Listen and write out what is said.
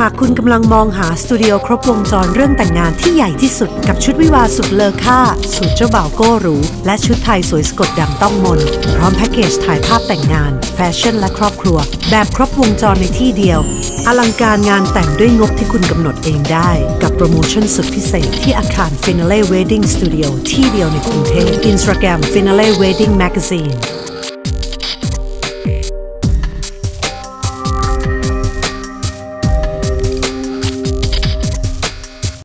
หากคุณกำลังมองหาสตูดิโอครบวงจรเรื่องแต่งงานที่ใหญ่ที่สุดกับชุดวิวาห์สุดเลอค่าสูทเจ้าบ่าวโก้หรู และชุดไทยสวยสกดดังต้องมนต์ พร้อมแพ็กเกจถ่ายภาพแต่งงาน แฟชั่นและครอบครัว แบบครบวงจรในที่เดียว อลังการงานแต่งด้วยงบที่คุณกำหนดเองได้ กับโปรโมชั่นสุดพิเศษที่อาคาร Finale Wedding Studio ที่เดียวในกรุงเทพ Instagram Finale Wedding Magazine